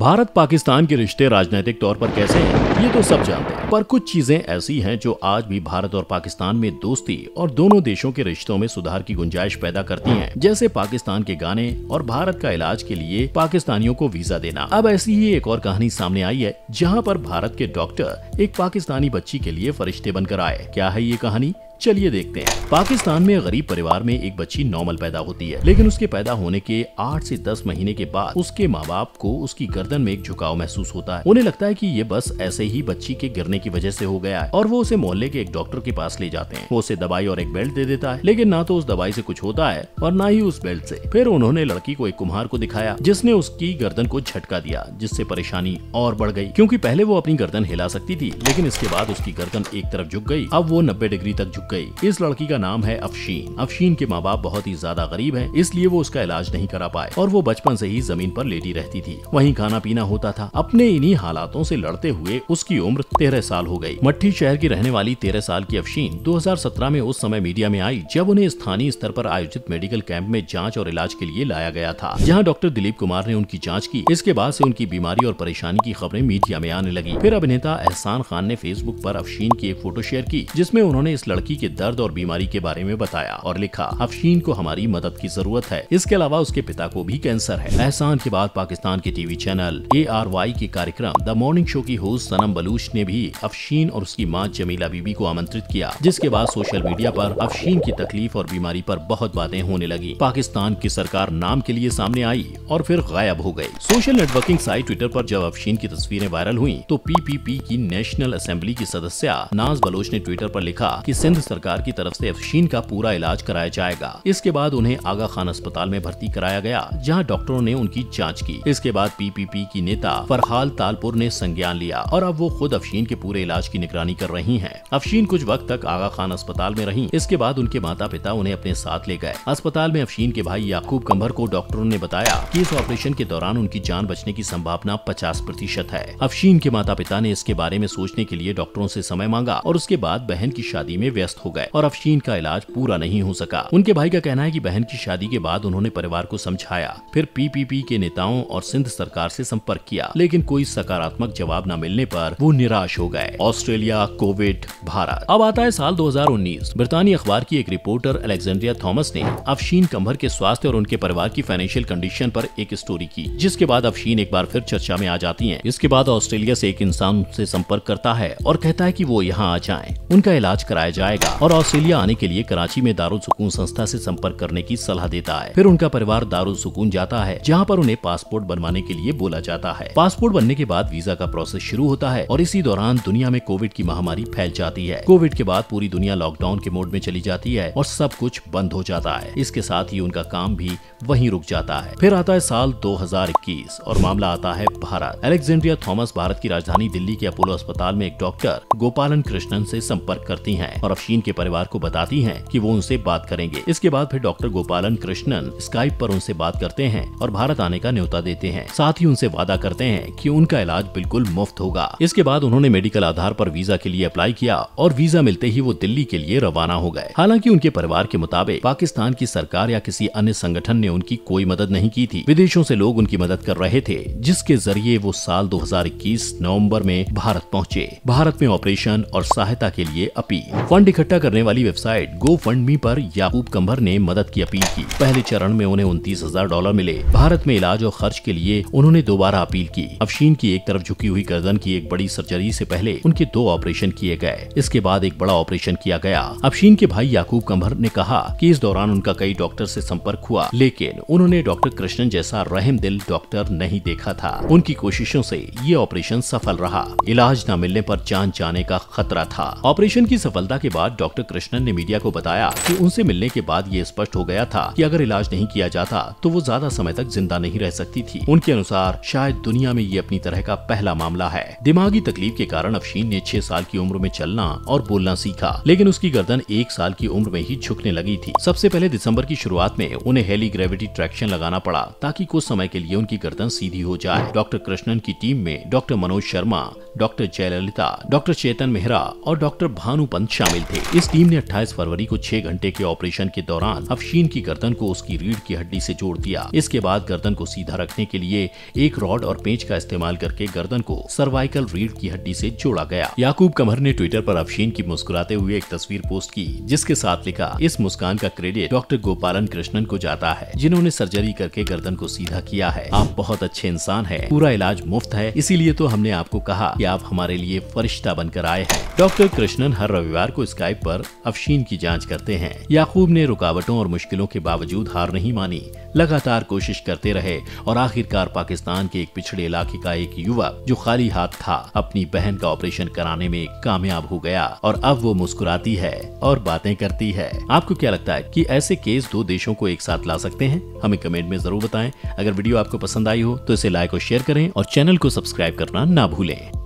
भारत पाकिस्तान के रिश्ते राजनीतिक तौर पर कैसे हैं, ये तो सब जानते हैं। पर कुछ चीज़ें ऐसी हैं जो आज भी भारत और पाकिस्तान में दोस्ती और दोनों देशों के रिश्तों में सुधार की गुंजाइश पैदा करती हैं, जैसे पाकिस्तान के गाने और भारत का इलाज के लिए पाकिस्तानियों को वीज़ा देना। अब ऐसी ही एक और कहानी सामने आई है, जहाँ पर भारत के डॉक्टर एक पाकिस्तानी बच्ची के लिए फरिश्ते बनकर आए। क्या है ये कहानी? चलिए देखते हैं। पाकिस्तान में गरीब परिवार में एक बच्ची नॉर्मल पैदा होती है, लेकिन उसके पैदा होने के आठ से दस महीने के बाद उसके माँ बाप को उसकी गर्दन में एक झुकाव महसूस होता है। उन्हें लगता है कि ये बस ऐसे ही बच्ची के गिरने की वजह से हो गया है, और वो उसे मोहल्ले के एक डॉक्टर के पास ले जाते हैं। वो उसे दवाई और एक बेल्ट दे देता है, लेकिन ना तो उस दवाई से कुछ होता है, और ना ही उस बेल्ट से। फिर उन्होंने लड़की को एक कुम्हार को दिखाया, जिसने उसकी गर्दन को झटका दिया, जिससे परेशानी और बढ़ गई। क्योंकि पहले वो अपनी गर्दन हिला सकती थी, लेकिन इसके बाद उसकी गर्दन एक तरफ़ झुक गई। अब वो नब्बे डिग्री तक झुक गई। इस लड़की का नाम है अफशीन। अफशीन के माँ बाप बहुत ही ज़्यादा गरीब हैं, इसलिए वो उसका इलाज नहीं करा पाए और वो बचपन से ही ज़मीन पर लेटी रहती थी। वहीं खाना पीना होता था। अपने इन्हीं हालातों से लड़ते हुए उसकी उम्र तेरह साल हो गई। मट्ठी शहर की रहने वाली तेरह साल की अफशीन 2017 में उस समय मीडिया में आई, जब उन्हें स्थानीय स्तर पर आयोजित मेडिकल कैंप में जाँच और इलाज के लिए लाया गया था। जहाँ डॉक्टर दिलीप कुमार ने उनकी जाँच की। इसके बाद ऐसी उनकी बीमारी और परेशानी की खबरें मीडिया में आने लगी। फिर अभिनेता एहसान खान ने फेसबुक आरोप अफशीन की एक फ़ोटो शेयर की, जिसमें उन्होंने इस लड़की के दर्द और बीमारी के बारे में बताया और लिखा, अफशीन को हमारी मदद की ज़रूरत है। इसके अलावा उसके पिता को भी कैंसर है। एहसान के बाद पाकिस्तान के TV channel A R Y के कार्यक्रम द मॉर्निंग शो की होस्ट सनम बलूच ने भी अफशीन और उसकी माँ जमीला बीबी को आमंत्रित किया, जिसके बाद सोशल मीडिया पर अफशीन की तकलीफ़ और बीमारी पर बहुत बातें होने लगी। पाकिस्तान की सरकार नाम के लिए सामने आई और फिर गायब हो गई सोशल नेटवर्किंग साइट ट्विटर पर जब अफशीन की तस्वीरें वायरल हुई तो पीपीपी की नेशनल असेंबली की सदस्य नाज बलोच ने ट्विटर पर लिखा कि सिंध सरकार की तरफ़ से अफशीन का पूरा इलाज कराया जाएगा। इसके बाद उन्हें आगा खान अस्पताल में भर्ती कराया गया, जहाँ डॉक्टरों ने उनकी जाँच की। इसके बाद पीपीपी की नेता फरहाल तालपुर ने संज्ञान लिया और अब वो खुद अफशीन के पूरे इलाज की निगरानी कर रही है। अफशीन कुछ वक्त तक आगा खान अस्पताल में रही। इसके बाद उनके माता पिता उन्हें अपने साथ ले गए। अस्पताल में अफशीन के भाई याकूब कंभर को डॉक्टरों ने बताया कि इस ऑपरेशन के दौरान उनकी जान बचने की संभावना पचास प्रतिशत है। अफशीन के माता पिता ने इसके बारे में सोचने के लिए डॉक्टरों से समय मांगा और उसके बाद बहन की शादी में व्यस्त हो गए और अफशीन का इलाज पूरा नहीं हो सका। उनके भाई का कहना है की बहन की शादी के बाद उन्होंने परिवार को समझाया, फिर पीपीपी के नेताओं और सिंध सरकार से संपर्क किया, लेकिन कोई सकारात्मक जवाब न मिलने पर वो निराश हो गए। Australia, Covid, Bharat. अब आता है साल 2019 ब्रितानी अखबार की एक रिपोर्टर अलेक्जेंड्रिया थॉमस ने अफशीन कंभर के स्वास्थ्य और उनके परिवार की फाइनेंशियल कंडीशन पर एक स्टोरी की, जिसके बाद अफशीन एक बार फिर चर्चा में आ जाती हैं। इसके बाद ऑस्ट्रेलिया से एक इंसान से संपर्क करता है और कहता है कि वो यहाँ आ जाएँ। उनका इलाज कराया जाएगा और ऑस्ट्रेलिया आने के लिए कराची में दारुल सुकून संस्था से संपर्क करने की सलाह देता है। फिर उनका परिवार दारुल सुकून जाता है, जहाँ पर उन्हें पासपोर्ट बनवाने के लिए बोला जाता है। पासपोर्ट बनने के बाद वीज़ा का प्रोसेस शुरू होता है और इसी दौरान दुनिया में कोविड की महामारी फैल जाती है। कोविड के बाद पूरी दुनिया लॉकडाउन के मोड में चली जाती है और सब कुछ बंद हो जाता है। इसके साथ ही उनका काम भी वहीं रुक जाता है। फिर आता है साल 2021 और मामला आता है भारत। अलेक्जेंड्रिया थॉमस भारत की राजधानी दिल्ली के अपोलो अस्पताल में एक डॉक्टर गोपालन कृष्णन से संपर्क करती हैं और अफशीन के परिवार को बताती हैं कि वो उनसे बात करेंगे। इसके बाद फिर डॉक्टर गोपालन कृष्णन स्काइप पर उनसे बात करते हैं और भारत आने का न्योता देते हैं। साथ ही उनसे वादा करते हैं कि उनका इलाज बिल्कुल मुफ़्त होगा। इसके बाद उन्होंने मेडिकल आधार पर वीज़ा के लिए अप्लाई किया और वीज़ा मिलते ही वो दिल्ली के लिए रवाना हो गए। हालाँकि उनके परिवार के मुताबिक पाकिस्तान की सरकार या किसी अन्य संगठन ने उनकी कोई मदद नहीं की थी। विदेशों से लोग उनकी मदद कर रहे थे, जिसके ज़रिए वो साल 2021 नवंबर में भारत पहुँचे। भारत में ऑपरेशन और सहायता के लिए अपील। फंड इकट्ठा करने वाली वेबसाइट गो फंड मी पर याकूब कंभर ने मदद की अपील की। पहले चरण में उन्हें उनतीस हज़ार डॉलर मिले। भारत में इलाज और खर्च के लिए उन्होंने दोबारा अपील की। अफशीन की एक तरफ़ झुकी हुई गर्दन की एक बड़ी सर्जरी से पहले उनके दो ऑपरेशन किए गए। इसके बाद एक बड़ा ऑपरेशन किया गया। अफशीन के भाई याकूब कंभर ने कहा कि इस दौरान उनका कई डॉक्टर से संपर्क हुआ, लेकिन उन्होंने डॉक्टर कृष्णन जैसा रहम दिल डॉक्टर नहीं देखा था। उनकी कोशिशों से ये ऑपरेशन सफल रहा। इलाज न मिलने पर जान जाने का खतरा था। ऑपरेशन की सफलता के बाद डॉक्टर कृष्णन ने मीडिया को बताया कि उनसे मिलने के बाद ये स्पष्ट हो गया था कि अगर इलाज नहीं किया जाता तो वो ज़्यादा समय तक ज़िंदा नहीं रह सकती थी। उनके अनुसार, शायद दुनिया में ये अपनी तरह का पहला मामला है। दिमागी तकलीफ़ के कारण अफशीन ने छह साल की उम्र में चलना और बोलना सीखा, लेकिन उसकी गर्दन एक साल की उम्र में ही झुकने लगी थी। सबसे पहले दिसंबर की शुरुआत में उन्हें हेली ग्रेविटी ट्रैक्शन लगाना पड़ा, ताकि कुछ समय के लिए उनकी गर्दन सीधी हो जाए। डॉक्टर कृष्णन की टीम में doctor Manoj Sharma, doctor Jayalalitha, doctor Chetan Mehra और डॉक्टर भानु पंत शामिल थे। आगे इस टीम ने 28 फरवरी को छह घंटे के ऑपरेशन के दौरान अफशीन की गर्दन को उसकी रीढ़ की हड्डी से जोड़ दिया। इसके बाद गर्दन को सीधा रखने के लिए एक रॉड और पेंच का इस्तेमाल करके गर्दन को सर्वाइकल रीढ़ की हड्डी से जोड़ा गया। याकूब कमर ने ट्विटर पर अफशीन की मुस्कुराते हुए एक तस्वीर पोस्ट की, जिसके साथ लिखा, इस मुस्कान का क्रेडिट डॉक्टर गोपालन कृष्णन को जाता है, जिन्होंने सर्जरी करके गर्दन को सीधा किया है। आप बहुत अच्छे इंसान है, पूरा इलाज मुफ़्त है, इसीलिए तो हमने आपको कहा कि आप हमारे लिए फरिश्ता बनकर आए हैं। डॉक्टर कृष्णन हर रविवार को स्काइप पर अफशीन की जाँच करते हैं। याकूब ने रुकावटों और मुश्किलों के बावजूद हार नहीं मानी। लगातार कोशिश करते रहे और आखिरकार पाकिस्तान के एक पिछड़े इलाके का एक युवक जो खाली हाथ था, अपनी बहन का ऑपरेशन कराने में कामयाब हो गया और अब वो मुस्कुराती है और बातें करती है। आपको क्या लगता है कि ऐसे केस दो देशों को एक साथ ला सकते हैं? हमें कमेंट में ज़रूर बताएँ। अगर वीडियो आपको पसंद आई हो तो इसे लाइक और शेयर करें और चैनल को सब्सक्राइब करना ना भूलें।